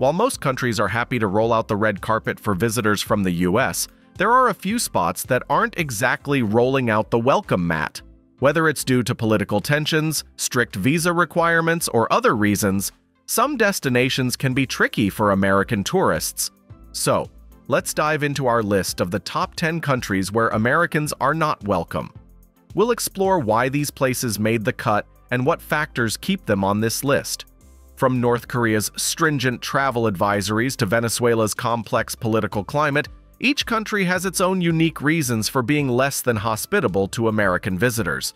While most countries are happy to roll out the red carpet for visitors from the US, there are a few spots that aren't exactly rolling out the welcome mat. Whether it's due to political tensions, strict visa requirements, or other reasons, some destinations can be tricky for American tourists. So, let's dive into our list of the top 10 countries where Americans are not welcome. We'll explore why these places made the cut and what factors keep them on this list. From North Korea's stringent travel advisories to Venezuela's complex political climate, each country has its own unique reasons for being less than hospitable to American visitors.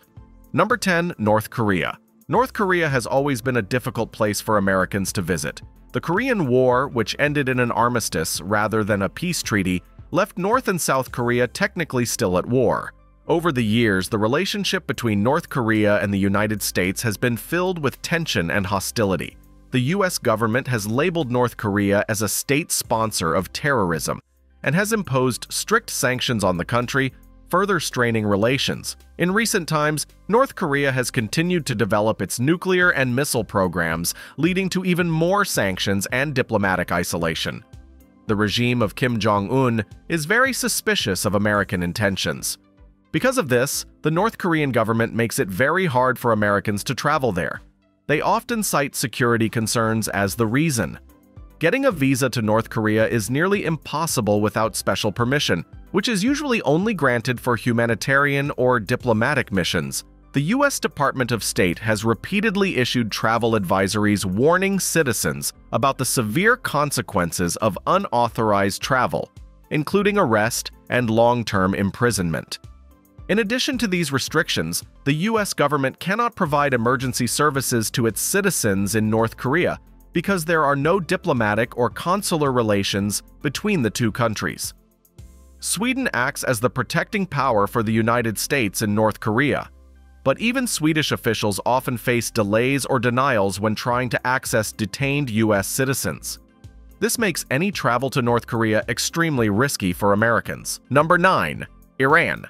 Number 10. North Korea. North Korea has always been a difficult place for Americans to visit. The Korean War, which ended in an armistice rather than a peace treaty, left North and South Korea technically still at war. Over the years, the relationship between North Korea and the United States has been filled with tension and hostility. The US government has labeled North Korea as a state sponsor of terrorism and has imposed strict sanctions on the country, further straining relations. In recent times, North Korea has continued to develop its nuclear and missile programs, leading to even more sanctions and diplomatic isolation. The regime of Kim Jong un is very suspicious of American intentions. Because of this, the North Korean government makes it very hard for Americans to travel there. They often cite security concerns as the reason. Getting a visa to North Korea is nearly impossible without special permission, which is usually only granted for humanitarian or diplomatic missions. The U.S. Department of State has repeatedly issued travel advisories warning citizens about the severe consequences of unauthorized travel, including arrest and long-term imprisonment. In addition to these restrictions, the US government cannot provide emergency services to its citizens in North Korea because there are no diplomatic or consular relations between the two countries. Sweden acts as the protecting power for the United States in North Korea, but even Swedish officials often face delays or denials when trying to access detained US citizens. This makes any travel to North Korea extremely risky for Americans. Number 9. Iran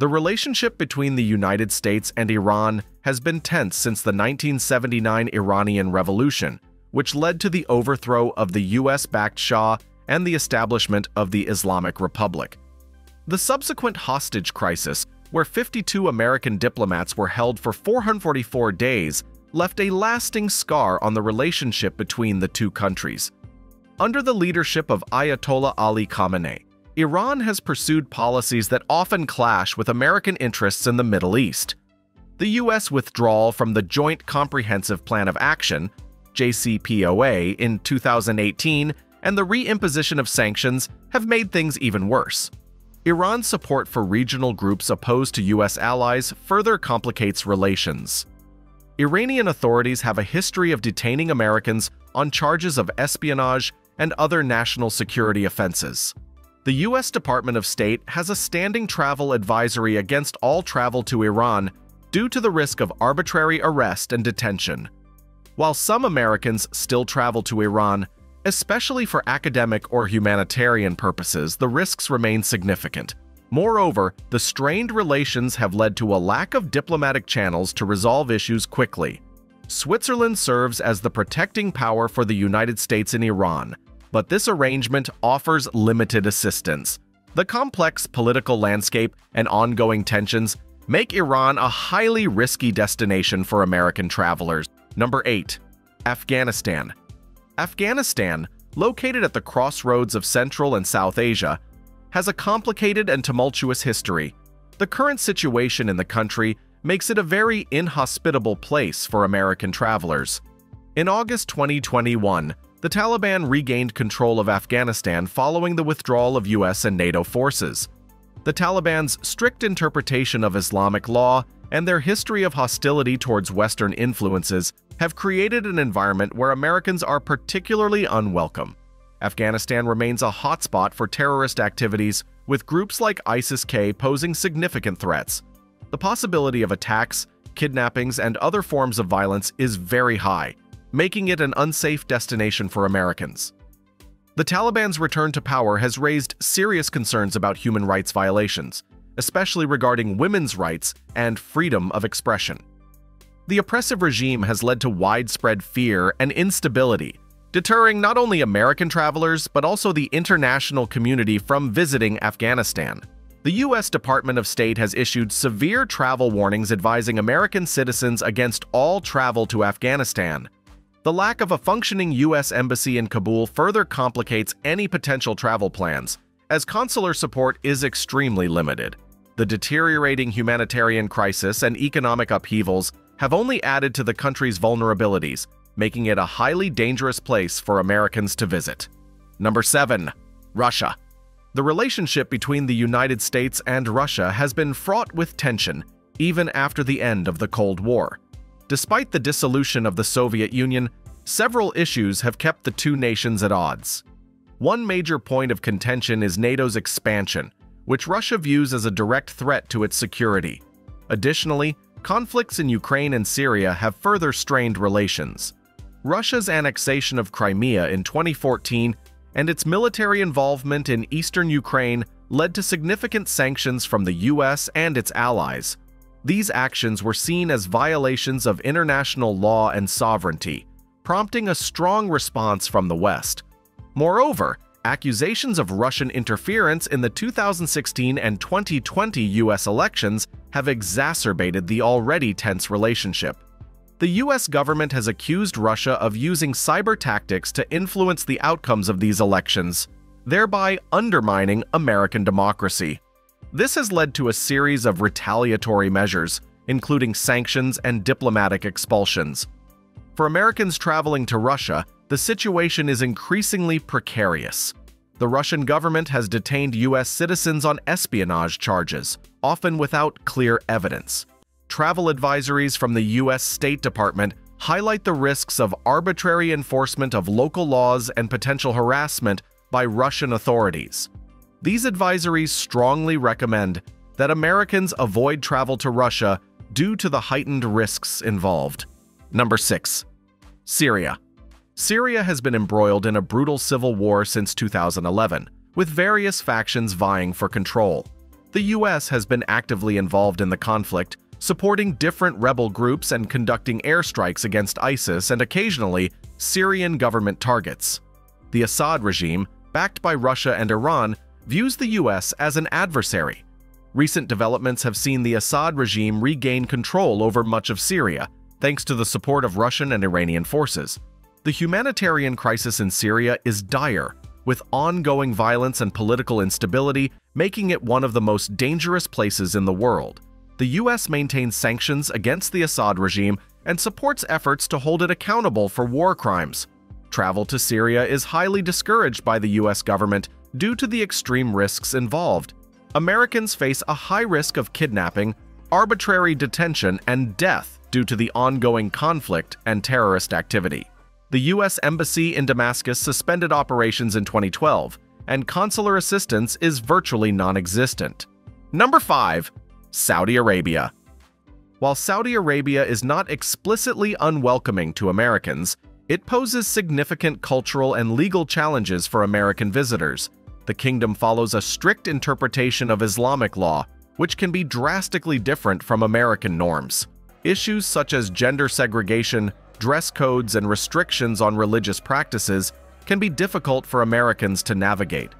the relationship between the United States and Iran has been tense since the 1979 Iranian Revolution, which led to the overthrow of the US-backed Shah and the establishment of the Islamic Republic. The subsequent hostage crisis, where 52 American diplomats were held for 444 days, left a lasting scar on the relationship between the two countries. Under the leadership of Ayatollah Ali Khamenei, Iran has pursued policies that often clash with American interests in the Middle East. The U.S. withdrawal from the Joint Comprehensive Plan of Action, JCPOA, in 2018 and the reimposition of sanctions have made things even worse. Iran's support for regional groups opposed to U.S. allies further complicates relations. Iranian authorities have a history of detaining Americans on charges of espionage and other national security offenses. The U.S. Department of State has a standing travel advisory against all travel to Iran due to the risk of arbitrary arrest and detention. While some Americans still travel to Iran, especially for academic or humanitarian purposes, the risks remain significant. Moreover, the strained relations have led to a lack of diplomatic channels to resolve issues quickly. Switzerland serves as the protecting power for the United States in Iran, but this arrangement offers limited assistance. The complex political landscape and ongoing tensions make Iran a highly risky destination for American travelers. Number 8. Afghanistan Afghanistan, located at the crossroads of Central and South Asia, has a complicated and tumultuous history. The current situation in the country makes it a very inhospitable place for American travelers. In August 2021, the Taliban regained control of Afghanistan following the withdrawal of US and NATO forces. The Taliban's strict interpretation of Islamic law and their history of hostility towards Western influences have created an environment where Americans are particularly unwelcome. Afghanistan remains a hotspot for terrorist activities, with groups like ISIS-K posing significant threats. The possibility of attacks, kidnappings, and other forms of violence is very high, making it an unsafe destination for Americans. The Taliban's return to power has raised serious concerns about human rights violations, especially regarding women's rights and freedom of expression. The oppressive regime has led to widespread fear and instability, deterring not only American travelers but also the international community from visiting Afghanistan. The U.S. Department of State has issued severe travel warnings advising American citizens against all travel to Afghanistan. The lack of a functioning U.S. embassy in Kabul further complicates any potential travel plans, as consular support is extremely limited. The deteriorating humanitarian crisis and economic upheavals have only added to the country's vulnerabilities, making it a highly dangerous place for Americans to visit. Number 7. Russia. The relationship between the United States and Russia has been fraught with tension, even after the end of the Cold War. Despite the dissolution of the Soviet Union, several issues have kept the two nations at odds. One major point of contention is NATO's expansion, which Russia views as a direct threat to its security. Additionally, conflicts in Ukraine and Syria have further strained relations. Russia's annexation of Crimea in 2014 and its military involvement in eastern Ukraine led to significant sanctions from the US and its allies. These actions were seen as violations of international law and sovereignty, prompting a strong response from the West. Moreover, accusations of Russian interference in the 2016 and 2020 US elections have exacerbated the already tense relationship the US government has accused Russia of using cyber tactics to influence the outcomes of these elections, thereby undermining American democracy. This has led to a series of retaliatory measures, including sanctions and diplomatic expulsions. For Americans traveling to Russia, the situation is increasingly precarious. The Russian government has detained U.S. citizens on espionage charges, often without clear evidence travel advisories from the U.S. State Department highlight the risks of arbitrary enforcement of local laws and potential harassment by Russian authorities. These advisories strongly recommend that Americans avoid travel to Russia due to the heightened risks involved. Number 6. Syria. Syria has been embroiled in a brutal civil war since 2011, with various factions vying for control. The U.S. has been actively involved in the conflict, supporting different rebel groups and conducting airstrikes against ISIS and occasionally Syrian government targets. The Assad regime, backed by Russia and Iran, views the US as an adversary. Recent developments have seen the Assad regime regain control over much of Syria, thanks to the support of Russian and Iranian forces. The humanitarian crisis in Syria is dire, with ongoing violence and political instability making it one of the most dangerous places in the world the US maintains sanctions against the Assad regime and supports efforts to hold it accountable for war crimes. Travel to Syria is highly discouraged by the US government due to the extreme risks involved. Americans face a high risk of kidnapping, arbitrary detention, and death due to the ongoing conflict and terrorist activity. The U.S. Embassy in Damascus suspended operations in 2012, and consular assistance is virtually non existent. Number 5. Saudi Arabia. While Saudi Arabia is not explicitly unwelcoming to Americans, it poses significant cultural and legal challenges for American visitors. The kingdom follows a strict interpretation of Islamic law, which can be drastically different from American norms. Issues such as gender segregation, dress codes, and restrictions on religious practices can be difficult for Americans to navigate.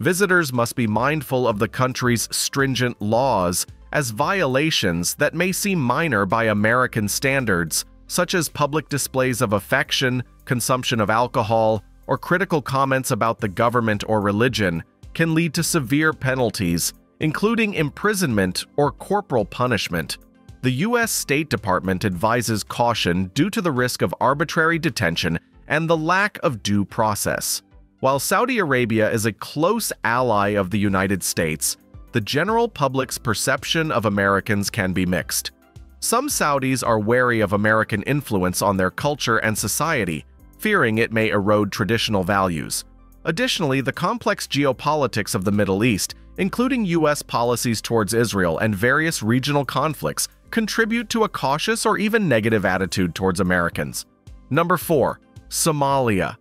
Visitors must be mindful of the country's stringent laws as violations that may seem minor by American standards, such as public displays of affection, consumption of alcohol, or critical comments about the government or religion, can lead to severe penalties, including imprisonment or corporal punishment. The U.S. State Department advises caution due to the risk of arbitrary detention and the lack of due process. While Saudi Arabia is a close ally of the United States, the general public's perception of Americans can be mixed. Some Saudis are wary of American influence on their culture and society, fearing it may erode traditional values. Additionally, the complex geopolitics of the Middle East, including U.S. policies towards Israel and various regional conflicts, contribute to a cautious or even negative attitude towards Americans. Number 4. Somalia.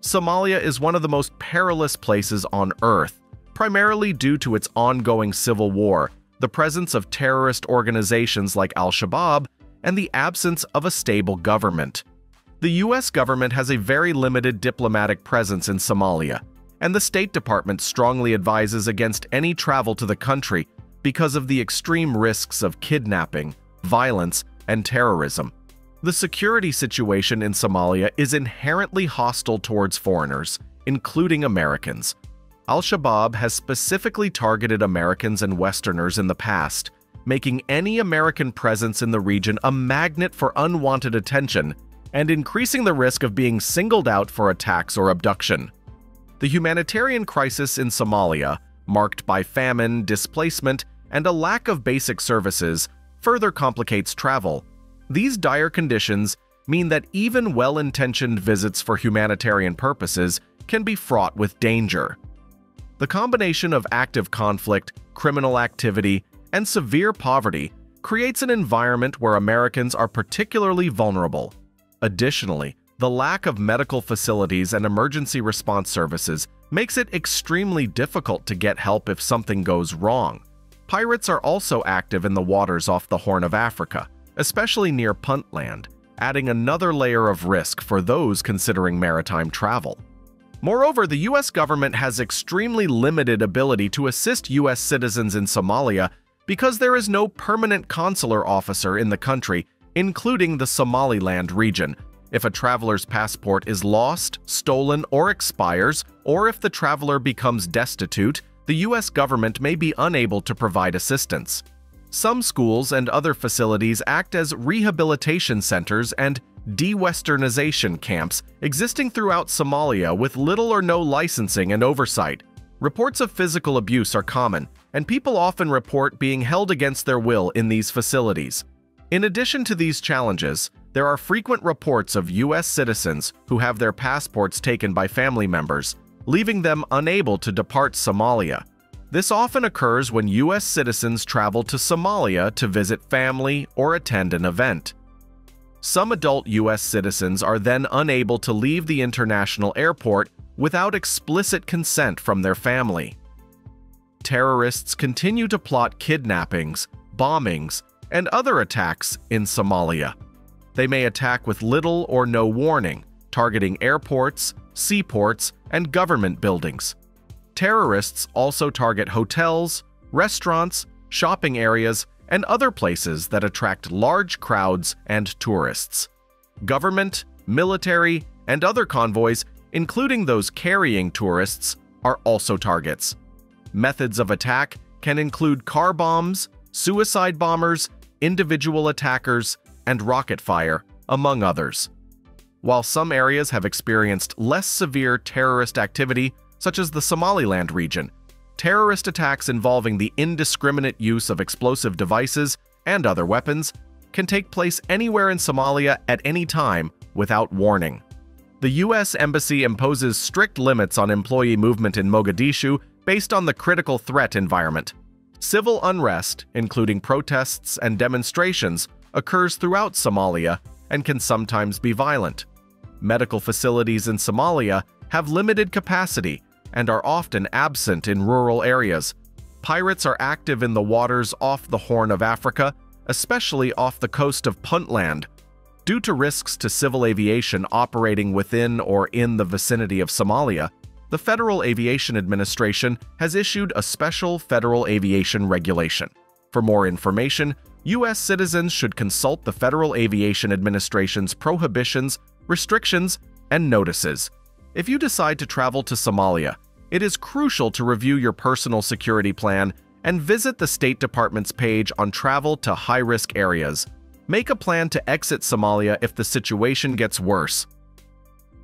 Somalia is one of the most perilous places on Earth primarily due to its ongoing civil war, the presence of terrorist organizations like Al Shabaab, and the absence of a stable government. The US government has a very limited diplomatic presence in Somalia, and the State Department strongly advises against any travel to the country because of the extreme risks of kidnapping, violence, and terrorism. The security situation in Somalia is inherently hostile towards foreigners, including Americans. Al Shabaab has specifically targeted Americans and Westerners in the past, making any American presence in the region a magnet for unwanted attention and increasing the risk of being singled out for attacks or abduction. The humanitarian crisis in Somalia, marked by famine, displacement, and a lack of basic services, further complicates travel. These dire conditions mean that even well-intentioned visits for humanitarian purposes can be fraught with danger. The combination of active conflict, criminal activity, and severe poverty creates an environment where Americans are particularly vulnerable. Additionally, the lack of medical facilities and emergency response services makes it extremely difficult to get help if something goes wrong. Pirates are also active in the waters off the Horn of Africa, especially near Puntland, adding another layer of risk for those considering maritime travel. Moreover, the US government has extremely limited ability to assist US citizens in Somalia because there is no permanent consular officer in the country, including the Somaliland region, if a traveler's passport is lost, stolen, or expires, or if the traveler becomes destitute, the US government may be unable to provide assistance. Some schools and other facilities act as rehabilitation centers and de-westernization camps existing throughout Somalia with little or no licensing and oversight. Reports of physical abuse are common, and people often report being held against their will in these facilities. In addition to these challenges, there are frequent reports of U.S. citizens who have their passports taken by family members, leaving them unable to depart Somalia. This often occurs when U.S. citizens travel to Somalia to visit family or attend an event. Some adult U.S. citizens are then unable to leave the international airport without explicit consent from their family. Terrorists continue to plot kidnappings, bombings, and other attacks in Somalia. They may attack with little or no warning, targeting airports, seaports, and government buildings. Terrorists also target hotels, restaurants, shopping areas, and other places that attract large crowds and tourists. Government, military, and other convoys, including those carrying tourists, are also targets. Methods of attack can include car bombs, suicide bombers, individual attackers, and rocket fire, among others. While some areas have experienced less severe terrorist activity, such as the Somaliland region, terrorist attacks involving the indiscriminate use of explosive devices and other weapons can take place anywhere in Somalia at any time without warning. The U.S. Embassy imposes strict limits on employee movement in Mogadishu based on the critical threat environment. Civil unrest, including protests and demonstrations, occurs throughout Somalia and can sometimes be violent. Medical facilities in Somalia have limited capacity and are often absent in rural areas. Pirates are active in the waters off the Horn of Africa, especially off the coast of Puntland. Due to risks to civil aviation operating within or in the vicinity of Somalia, the Federal Aviation Administration has issued a special federal aviation regulation. For more information, U.S. citizens should consult the Federal Aviation Administration's prohibitions, restrictions, and notices. If you decide to travel to Somalia, it is crucial to review your personal security plan and visit the State Department's page on travel to high-risk areas. Make a plan to exit Somalia if the situation gets worse.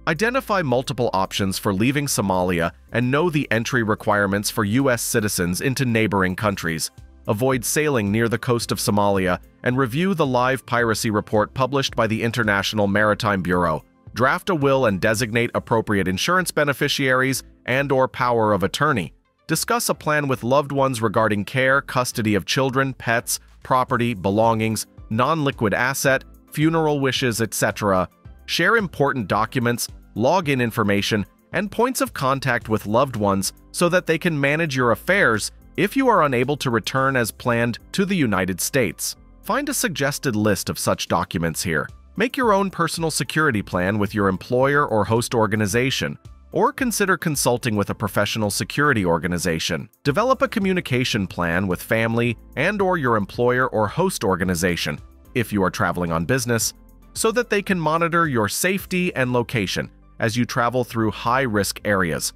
Identify multiple options for leaving Somalia and know the entry requirements for U.S. citizens into neighboring countries avoid sailing near the coast of Somalia, and review the live piracy report published by the International Maritime Bureau. Draft a will and designate appropriate insurance beneficiaries and or power of attorney. Discuss a plan with loved ones regarding care, custody of children, pets, property, belongings, non-liquid asset, funeral wishes, etc. Share important documents, login information, and points of contact with loved ones so that they can manage your affairs if you are unable to return as planned to the United States, find a suggested list of such documents here. Make your own personal security plan with your employer or host organization, or consider consulting with a professional security organization. Develop a communication plan with family and or your employer or host organization if you are traveling on business so that they can monitor your safety and location as you travel through high-risk areas.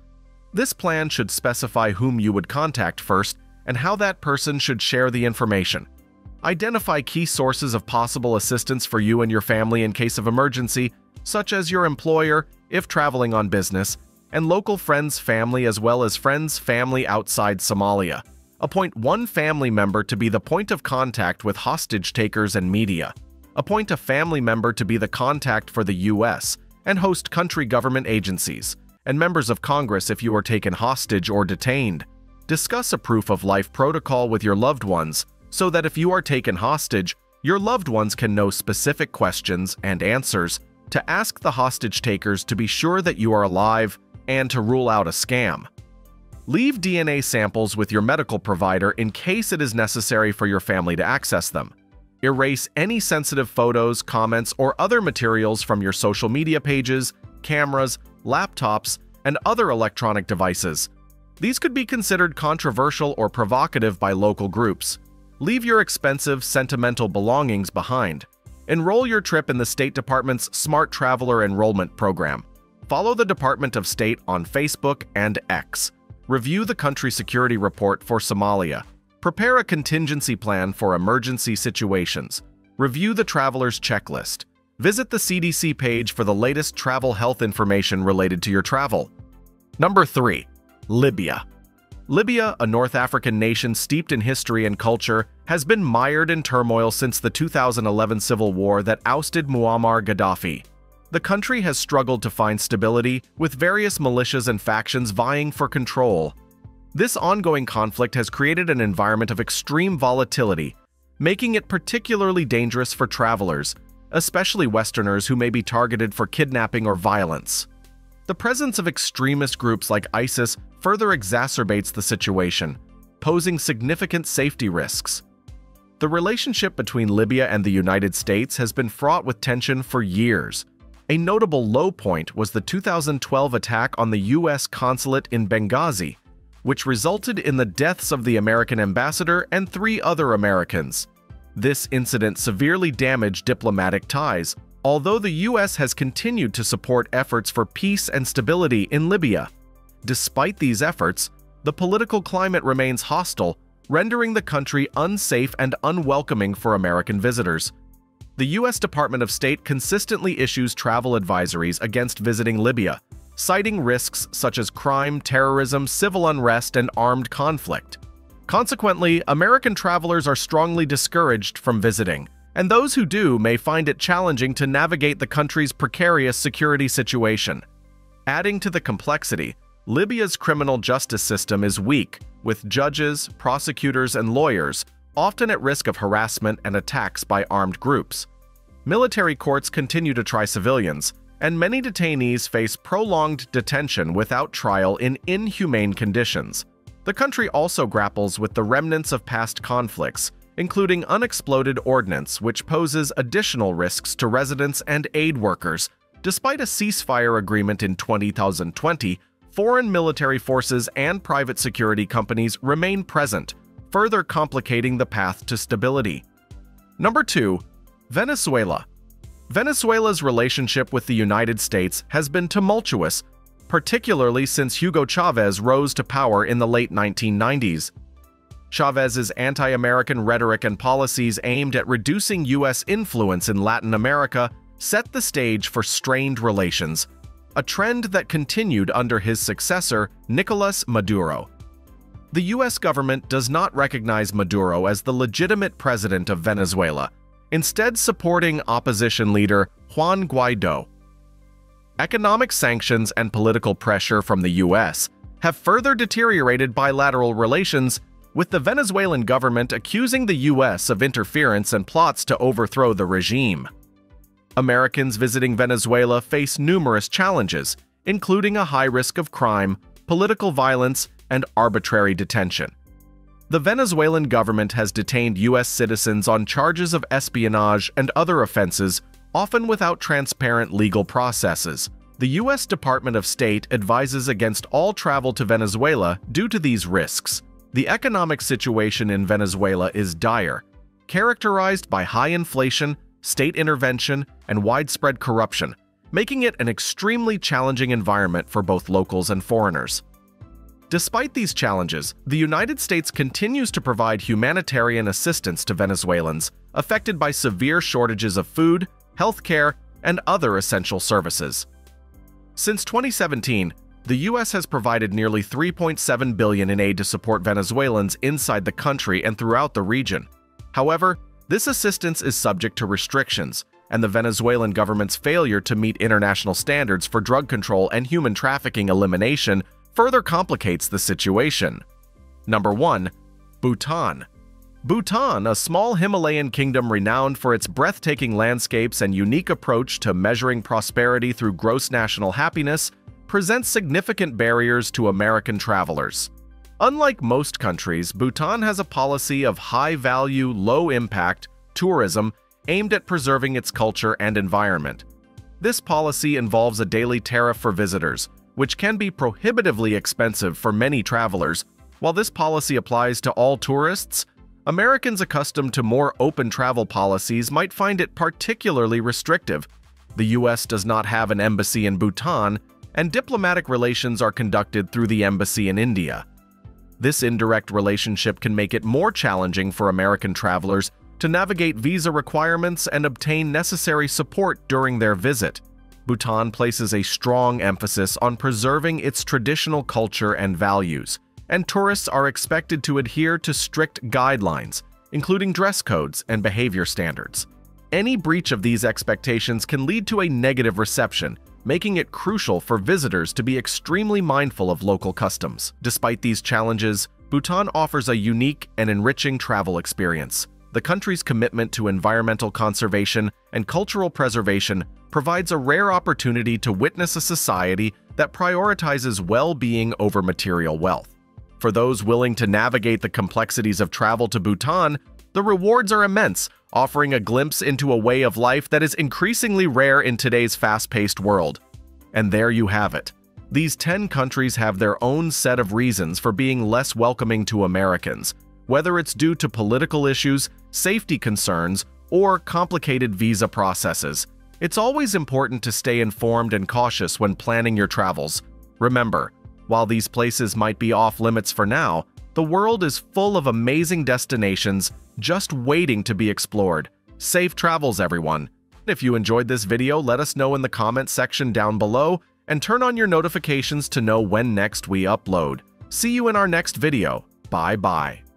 This plan should specify whom you would contact first and how that person should share the information. Identify key sources of possible assistance for you and your family in case of emergency, such as your employer if traveling on business, and local friends, family, as well as friends, family outside Somalia. Appoint one family member to be the point of contact with hostage takers and media. Appoint a family member to be the contact for the U.S. and host country government agencies, and members of Congress if you are taken hostage or detained. Discuss a proof of life protocol with your loved ones so that if you are taken hostage, your loved ones can know specific questions and answers to ask the hostage takers to be sure that you are alive and to rule out a scam. Leave DNA samples with your medical provider in case it is necessary for your family to access them. Erase any sensitive photos, comments, or other materials from your social media pages, cameras, laptops, and other electronic devices. These could be considered controversial or provocative by local groups. Leave your expensive, sentimental belongings behind. Enroll your trip in the State Department's Smart Traveler Enrollment Program. Follow the Department of State on Facebook and X. Review the country security report for Somalia. Prepare a contingency plan for emergency situations. Review the traveler's checklist. Visit the CDC page for the latest travel health information related to your travel. Number 3. Libya. Libya, a North African nation steeped in history and culture, has been mired in turmoil since the 2011 civil war that ousted Muammar Gaddafi the country has struggled to find stability, with various militias and factions vying for control. This ongoing conflict has created an environment of extreme volatility, making it particularly dangerous for travelers, especially Westerners who may be targeted for kidnapping or violence. The presence of extremist groups like ISIS further exacerbates the situation, posing significant safety risks. The relationship between Libya and the United States has been fraught with tension for years, a notable low point was the 2012 attack on the U.S. consulate in Benghazi, which resulted in the deaths of the American ambassador and three other Americans. This incident severely damaged diplomatic ties, although the U.S. has continued to support efforts for peace and stability in Libya. Despite these efforts, the political climate remains hostile, rendering the country unsafe and unwelcoming for American visitors the U.S. Department of State consistently issues travel advisories against visiting Libya, citing risks such as crime, terrorism, civil unrest, and armed conflict. Consequently, American travelers are strongly discouraged from visiting, and those who do may find it challenging to navigate the country's precarious security situation. Adding to the complexity, Libya's criminal justice system is weak, with judges, prosecutors, and lawyers often at risk of harassment and attacks by armed groups. Military courts continue to try civilians, and many detainees face prolonged detention without trial in inhumane conditions. The country also grapples with the remnants of past conflicts, including unexploded ordnance, which poses additional risks to residents and aid workers. Despite a ceasefire agreement in 2020, foreign military forces and private security companies remain present, further complicating the path to stability. Number 2. Venezuela. Venezuela's relationship with the United States has been tumultuous, particularly since Hugo Chavez rose to power in the late 1990s. Chavez's anti-American rhetoric and policies aimed at reducing U.S. influence in Latin America set the stage for strained relations, a trend that continued under his successor, Nicolas Maduro. The U.S. government does not recognize Maduro as the legitimate president of Venezuela, instead supporting opposition leader Juan Guaido. Economic sanctions and political pressure from the U.S. have further deteriorated bilateral relations, with the Venezuelan government accusing the U.S. of interference and plots to overthrow the regime. Americans visiting Venezuela face numerous challenges, including a high risk of crime, political violence, and arbitrary detention. The Venezuelan government has detained U.S. citizens on charges of espionage and other offenses often without transparent legal processes. The U.S. Department of State advises against all travel to Venezuela due to these risks. The economic situation in Venezuela is dire, characterized by high inflation, state intervention, and widespread corruption, making it an extremely challenging environment for both locals and foreigners. Despite these challenges, the United States continues to provide humanitarian assistance to Venezuelans affected by severe shortages of food, healthcare, and other essential services. Since 2017, the U.S. has provided nearly 3.7 billion in aid to support Venezuelans inside the country and throughout the region. However, this assistance is subject to restrictions, and the Venezuelan government's failure to meet international standards for drug control and human trafficking elimination further complicates the situation. Number 1. Bhutan. Bhutan, a small Himalayan kingdom renowned for its breathtaking landscapes and unique approach to measuring prosperity through gross national happiness, presents significant barriers to American travelers. Unlike most countries, Bhutan has a policy of high-value, low-impact tourism aimed at preserving its culture and environment. This policy involves a daily tariff for visitors, which can be prohibitively expensive for many travelers. While this policy applies to all tourists, Americans accustomed to more open travel policies might find it particularly restrictive. The U.S. does not have an embassy in Bhutan, and diplomatic relations are conducted through the embassy in India. This indirect relationship can make it more challenging for American travelers to navigate visa requirements and obtain necessary support during their visit. Bhutan places a strong emphasis on preserving its traditional culture and values, and tourists are expected to adhere to strict guidelines, including dress codes and behavior standards. Any breach of these expectations can lead to a negative reception, making it crucial for visitors to be extremely mindful of local customs. Despite these challenges, Bhutan offers a unique and enriching travel experience. The country's commitment to environmental conservation and cultural preservation provides a rare opportunity to witness a society that prioritizes well-being over material wealth. For those willing to navigate the complexities of travel to Bhutan, the rewards are immense, offering a glimpse into a way of life that is increasingly rare in today's fast-paced world. And there you have it. These 10 countries have their own set of reasons for being less welcoming to Americans, whether it's due to political issues, safety concerns, or complicated visa processes. It's always important to stay informed and cautious when planning your travels. Remember, while these places might be off limits for now, the world is full of amazing destinations just waiting to be explored. Safe travels, everyone! If you enjoyed this video, let us know in the comment section down below and turn on your notifications to know when next we upload. See you in our next video. Bye-bye.